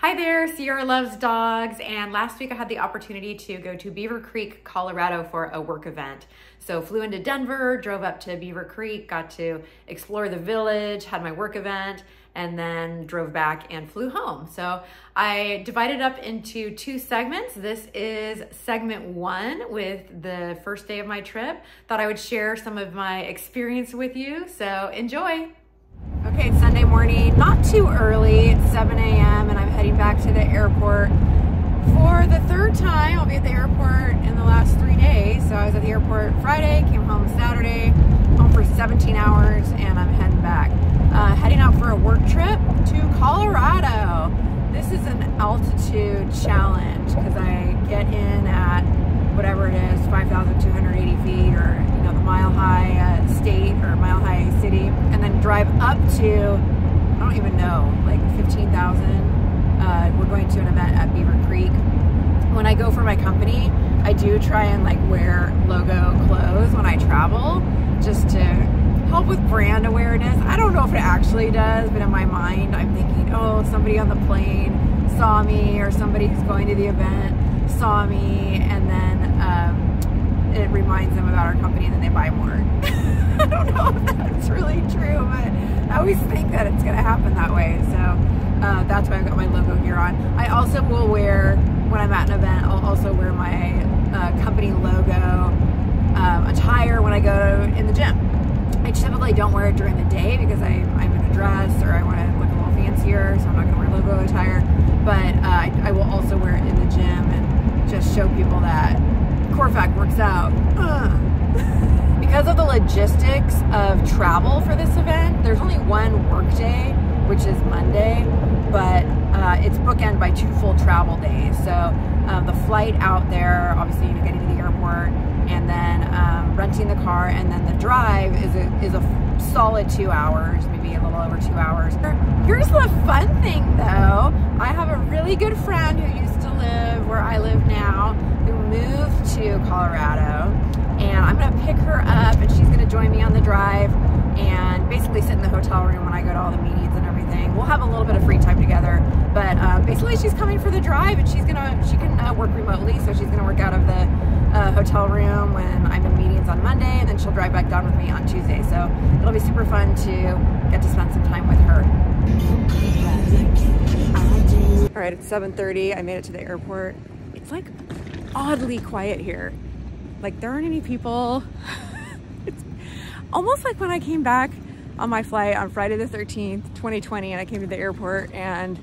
Hi there, Sierra loves dogs, and last week I had the opportunity to go to Beaver Creek, Colorado for a work event. So flew into Denver, drove up to Beaver Creek, got to explore the village, had my work event, and then drove back and flew home. So I divided up into two segments. This is segment one with the first day of my trip. Thought I would share some of my experience with you, so enjoy. Okay, it's Sunday morning, not too early, it's 7 a.m. to the airport for the third time. I'll be at the airport in the last three days. So I was at the airport Friday, came home Saturday, home for 17 hours, and I'm heading back. Uh, heading out for a work trip to Colorado. This is an altitude challenge because I get in at whatever it is, 5,280 feet or, you know, the mile high uh, state or mile high city, and then drive up to, I don't even know, like 15,000. Uh, we're going to an event at Beaver Creek. When I go for my company, I do try and like wear logo clothes when I travel just to help with brand awareness. I don't know if it actually does, but in my mind, I'm thinking, oh, somebody on the plane saw me or somebody who's going to the event saw me and then um, it reminds them about our company and then they buy more. I don't know if that's really true, but I always think that it's gonna happen that way. So uh, that's why I've got my logo here on. I also will wear, when I'm at an event, I'll also wear my uh, company logo um, attire when I go in the gym. I typically don't wear it during the day because I, I'm in a dress or I want to look a little fancier, so I'm not going to wear logo attire. But uh, I, I, will also wear it in the gym and just show people that Corfac works out. because of the logistics of travel for this event, there's only one work day, which is Monday, but uh, it's bookend by two full travel days. So uh, the flight out there, obviously, you know, getting to the airport, and then um, renting the car, and then the drive is a, is a solid two hours, maybe a little over two hours. Here's the fun thing though. I have a really good friend who used to live where I live now, who moved to Colorado, and I'm gonna pick her up and she's gonna join me on the drive and basically sit in the hotel room when I go to all the meetings and everything. We'll have a little bit of free time together, but uh, basically she's coming for the drive and she's gonna, she can uh, work remotely, so she's gonna work out of the uh, hotel room when I'm in meetings on Monday, and then she'll drive back down with me on Tuesday. So it'll be super fun to get to spend some time with her. All right, it's 7.30. I made it to the airport. It's like oddly quiet here. Like there aren't any people. it's almost like when I came back on my flight on Friday the 13th, 2020, and I came to the airport and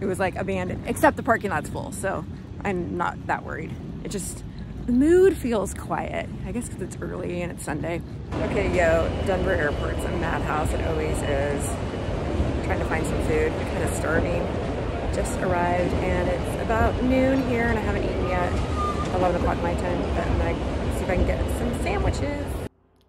it was like abandoned, except the parking lot's full. So I'm not that worried. It just, the mood feels quiet. I guess because it's early and it's Sunday. Okay, yo, Denver Airport's a madhouse. It always is. trying to find some food, kind of starving. Just arrived and it's about noon here and I haven't eaten yet. 11 o'clock my time, but gonna see if I can get some sandwiches.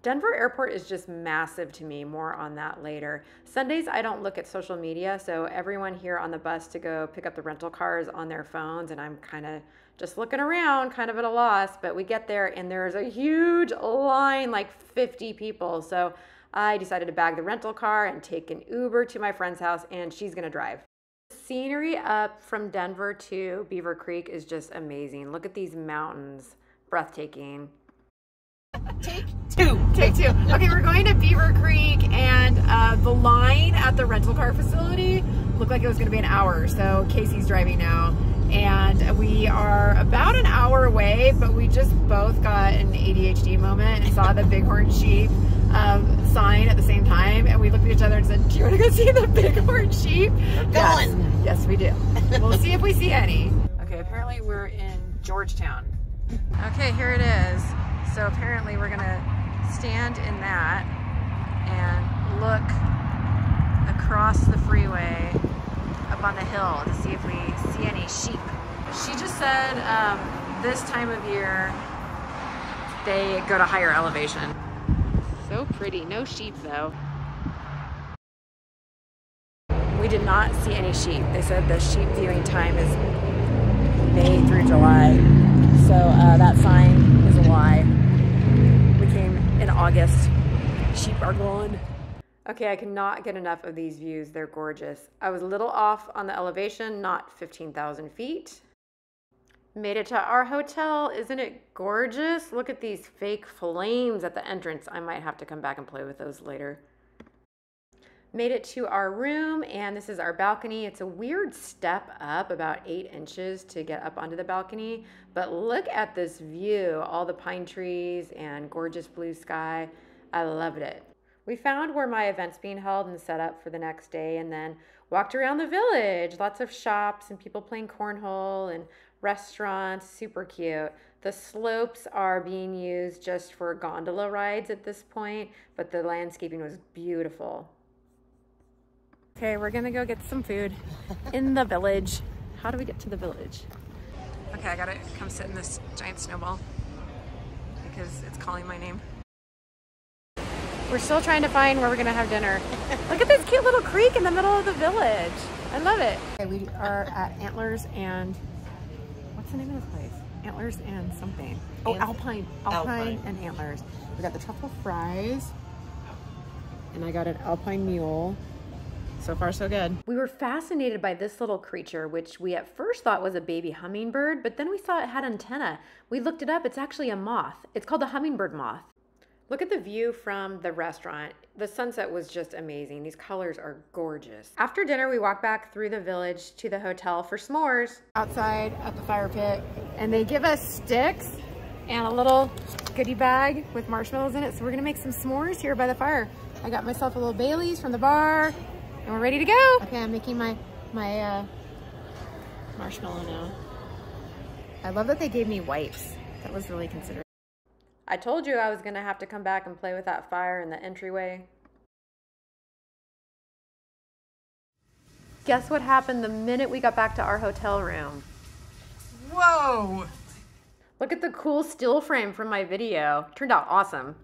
Denver Airport is just massive to me. More on that later. Sundays, I don't look at social media, so everyone here on the bus to go pick up the rental cars on their phones, and I'm kind of just looking around, kind of at a loss. But we get there, and there's a huge line, like 50 people. So I decided to bag the rental car and take an Uber to my friend's house, and she's gonna drive. Scenery up from Denver to Beaver Creek is just amazing. Look at these mountains, breathtaking. Take two. Take two. Okay, we're going to Beaver Creek, and uh, the line at the rental car facility looked like it was going to be an hour. So Casey's driving now, and we are about an hour away, but we just both got an ADHD moment and saw the Bighorn sheep um, sign at the same time, and we looked at each other and said, "Do you want to go see the Bighorn sheep?" Yes, yes, we do. we'll see if we see any. Okay, apparently we're in Georgetown. Okay, here it is. So apparently we're gonna stand in that and look across the freeway up on the hill to see if we see any sheep. She just said um, this time of year they go to higher elevation. So pretty, no sheep though. We did not see any sheep. They said the sheep viewing time is May through July. So uh, that sign is a lie We came in August. Sheep are gone. Okay, I cannot get enough of these views. They're gorgeous. I was a little off on the elevation, not 15,000 feet. Made it to our hotel. Isn't it gorgeous? Look at these fake flames at the entrance. I might have to come back and play with those later. Made it to our room, and this is our balcony. It's a weird step up, about eight inches to get up onto the balcony. But look at this view all the pine trees and gorgeous blue sky. I loved it. We found where my event's being held and set up for the next day, and then walked around the village. Lots of shops and people playing cornhole and restaurants. Super cute. The slopes are being used just for gondola rides at this point, but the landscaping was beautiful. Okay, we're gonna go get some food in the village. How do we get to the village? Okay, I gotta come sit in this giant snowball because it's calling my name. We're still trying to find where we're gonna have dinner. Look at this cute little creek in the middle of the village. I love it. Okay, we are at Antlers and, what's the name of this place? Antlers and something. Oh, Ant- Alpine. Alpine. Alpine. and Antlers. We got the truffle fries and I got an Alpine mule. So far, so good. We were fascinated by this little creature, which we at first thought was a baby hummingbird, but then we saw it had antenna. We looked it up. It's actually a moth. It's called the hummingbird moth. Look at the view from the restaurant. The sunset was just amazing. These colors are gorgeous. After dinner, we walked back through the village to the hotel for s'mores. Outside at the fire pit, and they give us sticks and a little goodie bag with marshmallows in it. So we're gonna make some s'mores here by the fire. I got myself a little Bailey's from the bar, and we're ready to go. Okay, I'm making my my uh, marshmallow now. I love that they gave me wipes. That was really considerate. I told you I was gonna have to come back and play with that fire in the entryway. Guess what happened the minute we got back to our hotel room? Whoa! Look at the cool still frame from my video. Turned out awesome.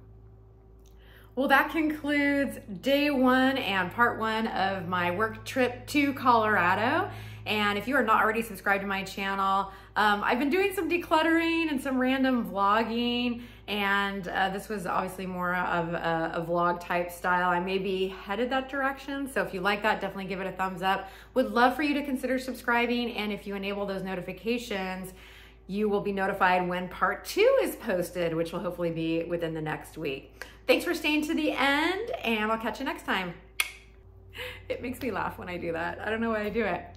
Well, that concludes day one and part one of my work trip to Colorado. And if you are not already subscribed to my channel, um, I've been doing some decluttering and some random vlogging. And uh, this was obviously more of a, a vlog type style. I may be headed that direction. So if you like that, definitely give it a thumbs up. Would love for you to consider subscribing. And if you enable those notifications, you will be notified when part two is posted, which will hopefully be within the next week. Thanks for staying to the end, and I'll catch you next time. It makes me laugh when I do that. I don't know why I do it.